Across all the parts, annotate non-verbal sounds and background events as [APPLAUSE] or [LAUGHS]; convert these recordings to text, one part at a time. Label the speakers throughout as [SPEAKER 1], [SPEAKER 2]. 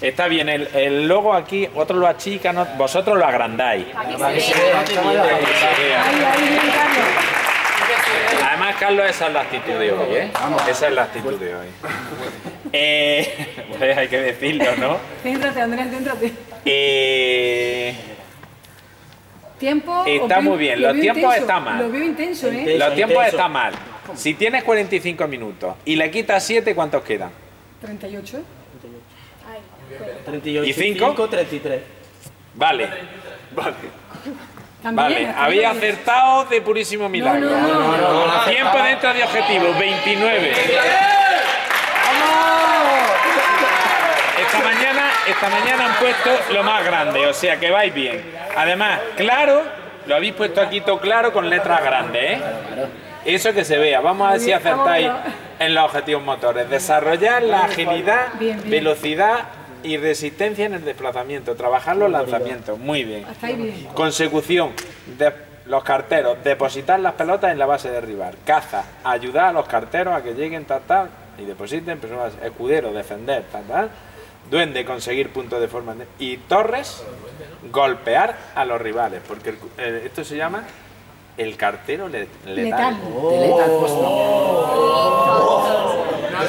[SPEAKER 1] Está bien, el, el logo aquí, otros lo achican, ot- vosotros lo agrandáis. Además, Carlos, esa es la actitud de hoy, ¿eh? Esa es la actitud de hoy. [LAUGHS] Eh, [LAUGHS] pues hay que decirlo, ¿no?
[SPEAKER 2] Céntrate, Andrés, céntrate.
[SPEAKER 1] Eh,
[SPEAKER 2] Tiempo.
[SPEAKER 1] Está muy bien,
[SPEAKER 2] lo
[SPEAKER 1] los tiempos están mal.
[SPEAKER 2] Lo veo intenso, ¿eh?
[SPEAKER 1] Los tiempos están mal. Si tienes 45 minutos y le quitas 7, ¿cuántos quedan?
[SPEAKER 2] 38, ¿eh?
[SPEAKER 3] 38
[SPEAKER 1] ¿Y cinco?
[SPEAKER 3] 33.
[SPEAKER 1] Vale. Vale.
[SPEAKER 2] También,
[SPEAKER 1] Vale, había acertado de purísimo milagro.
[SPEAKER 2] no, no, no,
[SPEAKER 1] Tiempo dentro de objetivo, 29. Esta mañana, esta mañana han puesto lo más grande, o sea que vais bien. Además, claro, lo habéis puesto aquí todo claro con letras grandes, ¿eh? Eso que se vea. Vamos a ver si acertáis en los objetivos motores. Desarrollar la agilidad, velocidad y resistencia en el desplazamiento. Trabajar los lanzamientos. Muy bien.
[SPEAKER 2] Hasta ahí bien.
[SPEAKER 1] Consecución de los carteros, depositar las pelotas en la base de rival. Caza, ayudar a los carteros a que lleguen, tal, tal, y depositen personas. Escudero, defender, tal, tal. Duende, conseguir puntos de forma. Y Torres, golpear a los rivales, porque el eh, esto se llama el cartero le- letal.
[SPEAKER 2] Letal.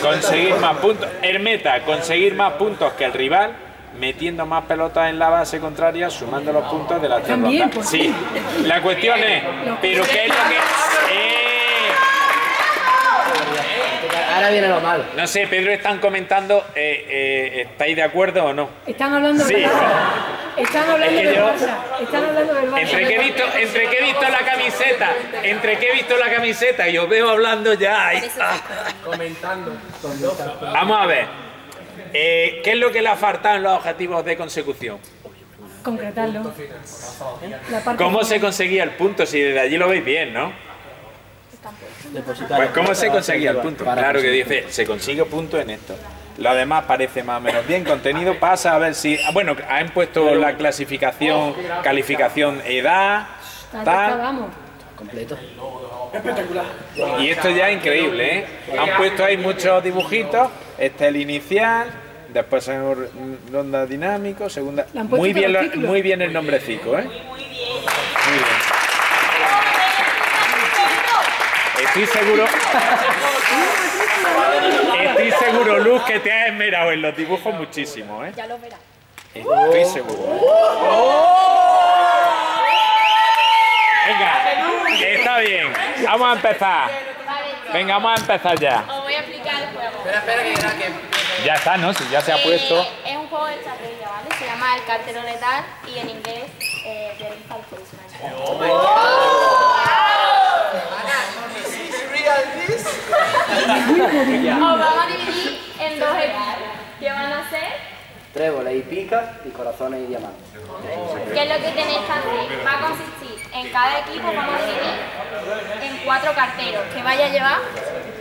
[SPEAKER 1] Conseguir más puntos. Hermeta, conseguir más puntos que el rival, metiendo más pelotas en la base contraria, sumando los puntos de la tres rondas. Sí, la cuestión es, pero ¿qué es lo que...? ¡Eh!
[SPEAKER 3] Ahora viene lo malo.
[SPEAKER 1] No sé, Pedro, están comentando, eh, eh, ¿estáis de acuerdo o no?
[SPEAKER 2] Están hablando
[SPEAKER 1] Sí.
[SPEAKER 2] del Barça. Están hablando
[SPEAKER 1] Es que
[SPEAKER 2] del
[SPEAKER 1] yo-
[SPEAKER 2] Barça. Están hablando del Barça.
[SPEAKER 1] Entre que he visto, entre que he visto la camiseta, entre que he visto la camiseta y os veo hablando ya. ay, ah. Vamos a ver. Eh, ¿Qué es lo que le ha faltado en los objetivos de consecución?
[SPEAKER 2] Concretarlo.
[SPEAKER 1] ¿Cómo se conseguía el punto? Si desde allí lo veis bien, ¿no?
[SPEAKER 3] Depositar.
[SPEAKER 1] Pues ¿cómo se conseguía el punto? Claro que dice, se consigue punto en esto. Lo demás parece más o menos bien. Contenido pasa a ver si... ah, Bueno, han puesto la clasificación, calificación, edad,
[SPEAKER 2] Está
[SPEAKER 1] tal.
[SPEAKER 2] vamos.
[SPEAKER 3] Completo.
[SPEAKER 1] Y esto ya es increíble, ¿eh? Han puesto ahí muchos dibujitos. Este es el inicial, después hay un ronda dinámico, segunda... Muy bien, muy bien el nombrecico, ¿eh? Muy bien. Estoy seguro... Estoy seguro, Luz, que te has esmerado en los dibujos muchísimo, ¿eh?
[SPEAKER 4] Ya lo verás.
[SPEAKER 1] Estoy seguro. Venga, está bien. Vamos a empezar. Venga, vamos a empezar ya.
[SPEAKER 4] Os voy a explicar el juego.
[SPEAKER 1] Ya está, ¿no? Si ya se ha puesto.
[SPEAKER 4] Eh, es un juego de estrategia, ¿vale? Se llama el cartero letal y en inglés eh, The Lethal Policeman. Os vamos a dividir en dos equipos. ¿Qué van a hacer?
[SPEAKER 3] Tréboles y picas y corazones y diamantes.
[SPEAKER 4] ¿Qué es lo que tenéis que hacer? Va a consistir en cada equipo, vamos a dividir en cuatro carteros que vaya a llevar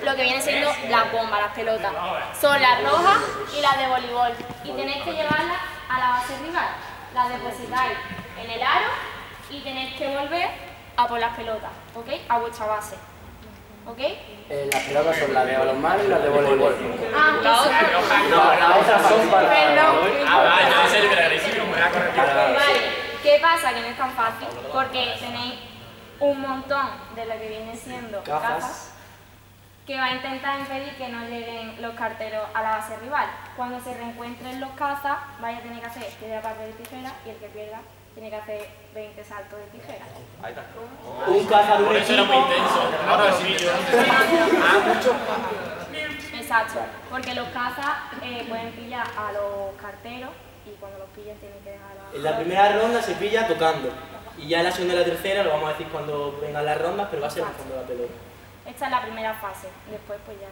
[SPEAKER 4] lo que viene siendo las bombas, las pelotas. Son las rojas y las de voleibol. Y tenéis que llevarlas a la base rival. Las depositáis en el aro y tenéis que volver a por las pelotas, ¿ok? A vuestra base. ¿Ok?
[SPEAKER 3] Eh, las pelotas son las de balonmano y las de voleibol.
[SPEAKER 4] Ah, eso.
[SPEAKER 3] No, las otras son para...
[SPEAKER 4] Perdón.
[SPEAKER 3] para-
[SPEAKER 4] Vale, ¿qué pasa? Que no es tan fácil, porque tenéis un montón de lo que viene siendo
[SPEAKER 3] Gafas.
[SPEAKER 4] que va a intentar impedir que no lleguen los carteros a la base rival. Cuando se reencuentren los cazas, vais a tener que hacer piedra, papel y tijera y el que pierda tiene que hacer 20 saltos de tijera.
[SPEAKER 3] Un caza de un equipo...
[SPEAKER 4] Exacto, porque los cazas eh, pueden pillar a los carteros y cuando los pillen tienen que dejar a
[SPEAKER 5] En la primera ronda se pilla tocando. Y ya en la segunda y la tercera, lo vamos a decir cuando vengan las rondas, pero va a ser en el fondo de la pelota.
[SPEAKER 4] Esta es la primera fase, después pues ya...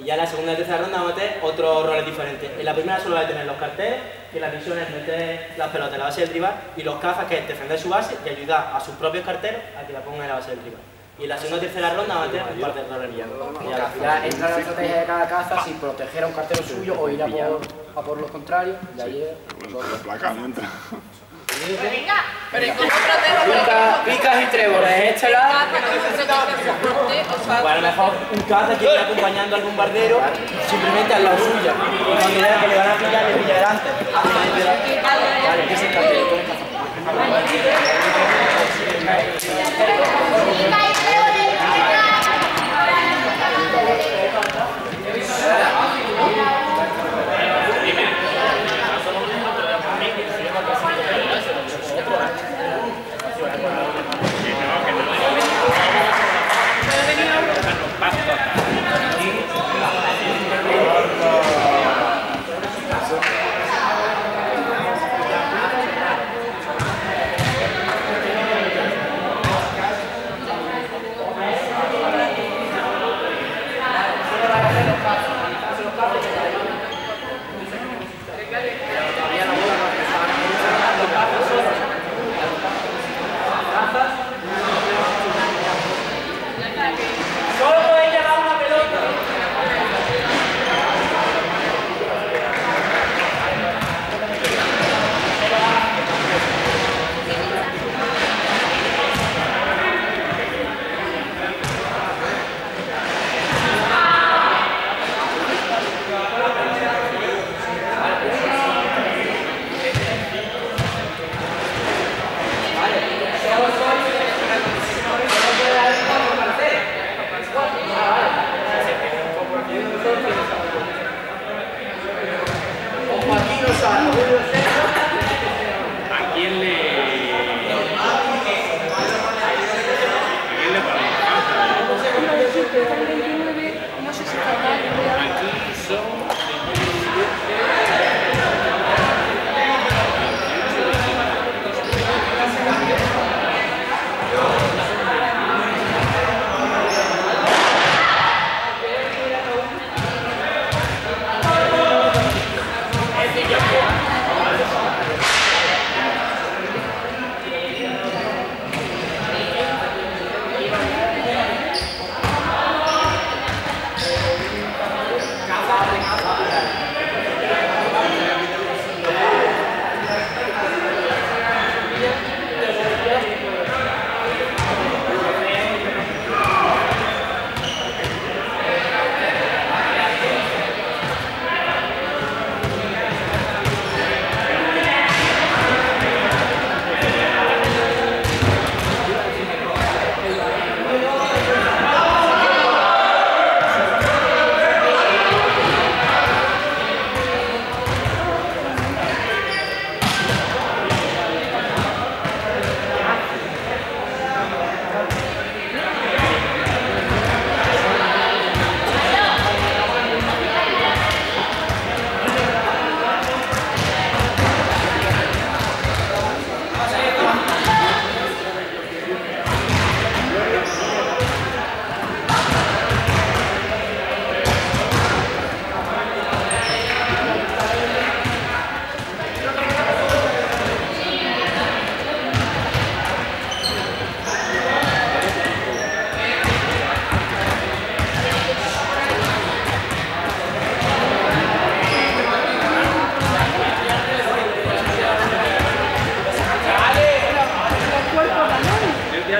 [SPEAKER 5] Y ya en la segunda y tercera ronda vamos a meter otros roles diferentes. En la primera solo va a tener los carteles, que la misión es meter las pelotas en la base del rival, y los cazas, que es defender su base y ayudar a sus propios carteros a que la pongan en la base del rival. Y en la segunda y tercera ronda vamos a meter un par de roles ya.
[SPEAKER 3] Y al final entra la estrategia de cada caza si proteger a un cartero suyo o ir a por, a por los contrarios. Y ahí es...
[SPEAKER 6] La placa no entra. [LAUGHS]
[SPEAKER 4] Venga,
[SPEAKER 3] Pica- picas y tréboles.
[SPEAKER 5] O a lo mejor un caza que viene acompañando al bombardero simplemente al lado suya. Y cuando vea que le van a pillar, le delante.
[SPEAKER 3] Vale, que cartel, tú eres cazador. [LAUGHS]
[SPEAKER 5] Solo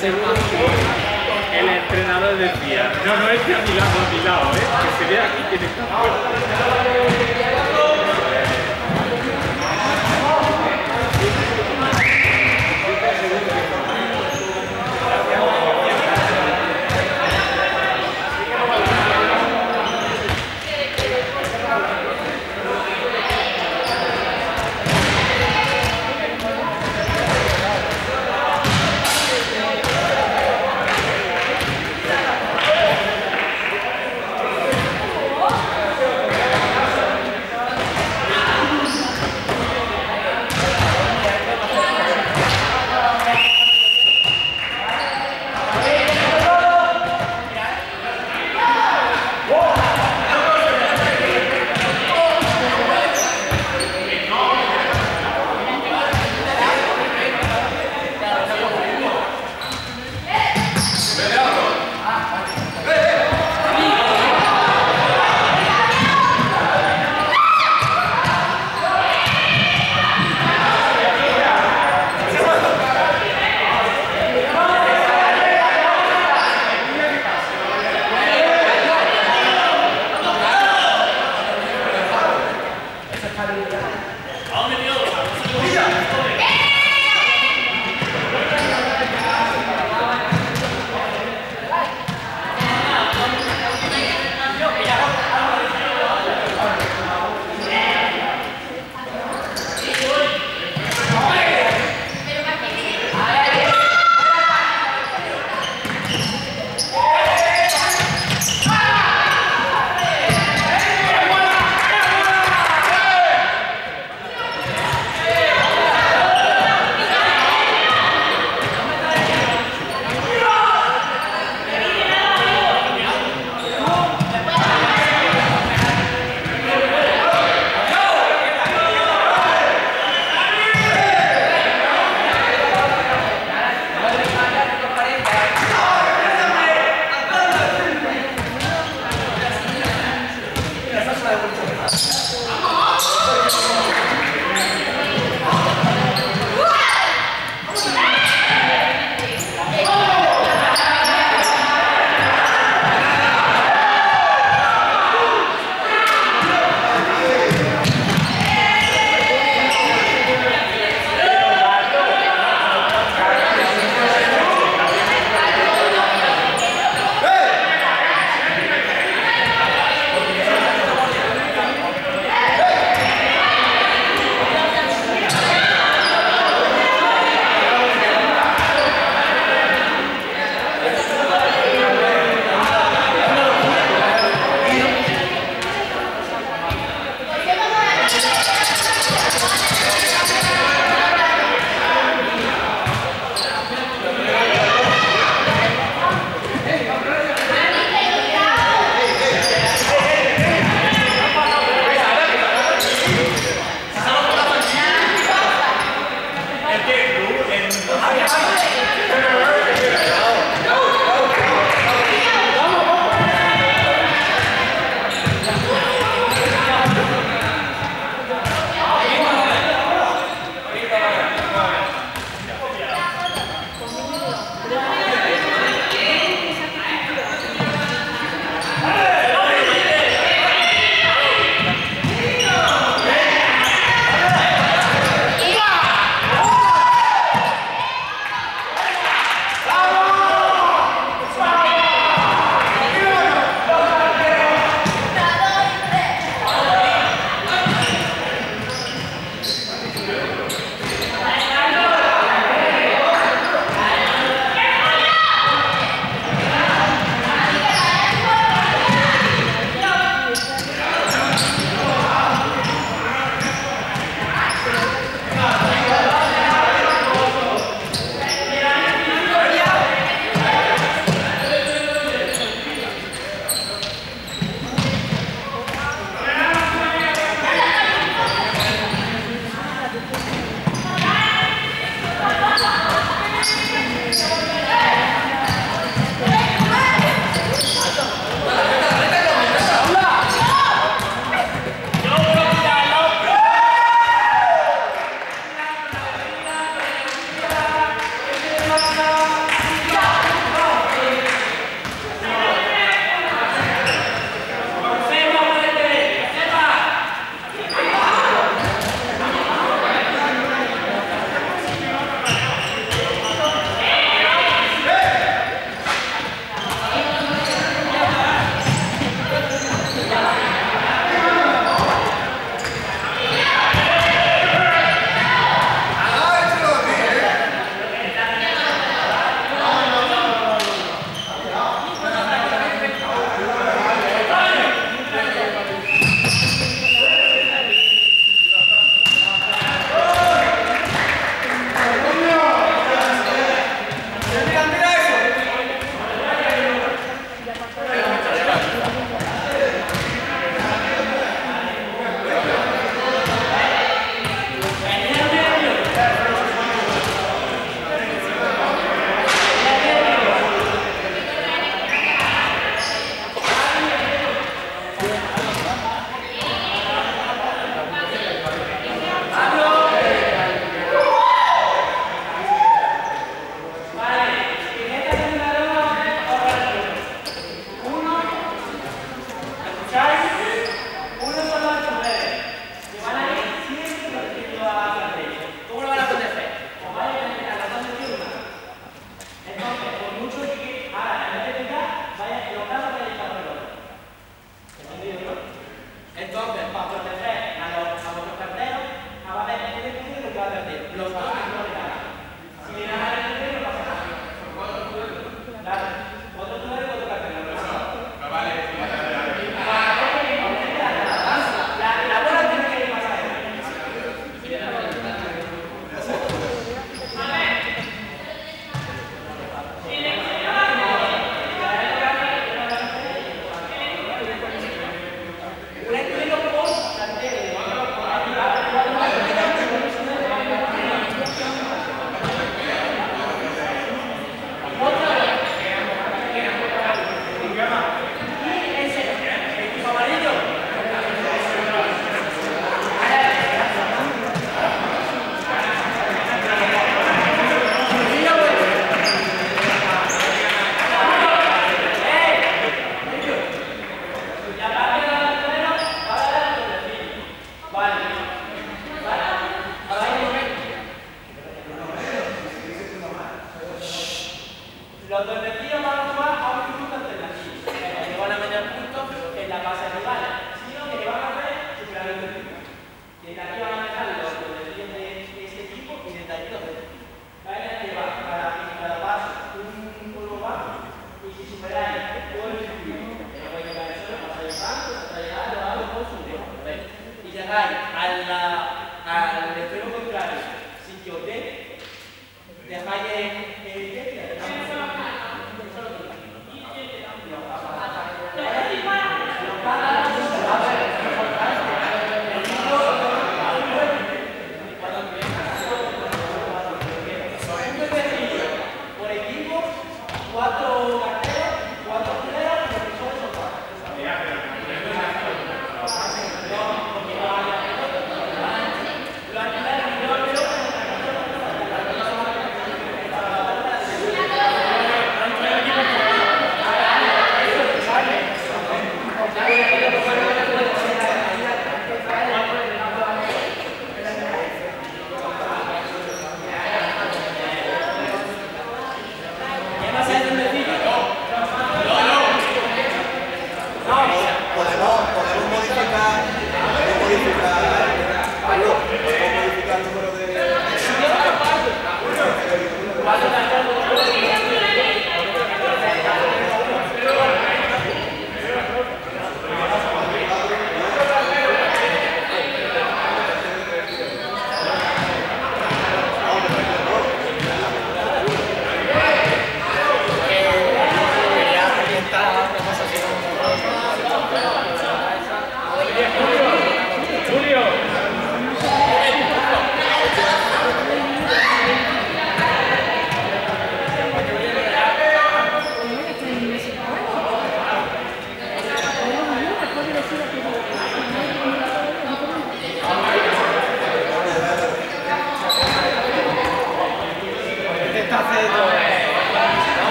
[SPEAKER 1] Que el entrenador decía: No, no es que a mi lado, a mi lado, ¿eh? Que se vea aquí quién está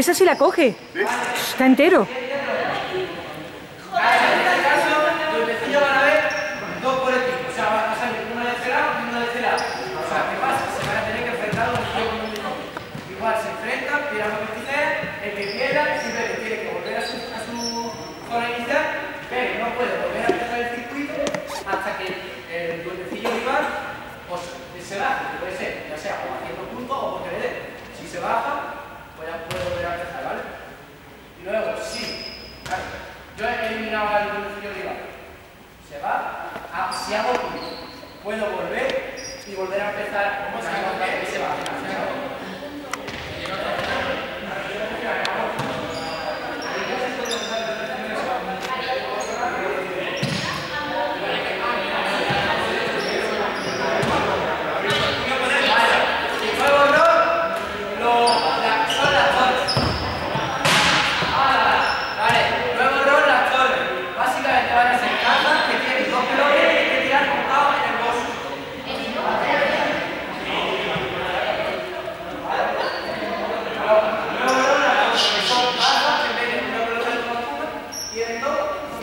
[SPEAKER 3] esa sí la coge. Está entero.
[SPEAKER 2] si hago pull, puedo volver y volver a empezar. ¿Cómo se
[SPEAKER 1] llama?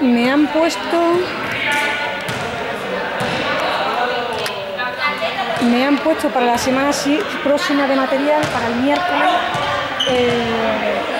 [SPEAKER 2] Me
[SPEAKER 3] han puesto... Me han puesto para la semana próxima de material, para el miércoles, eh,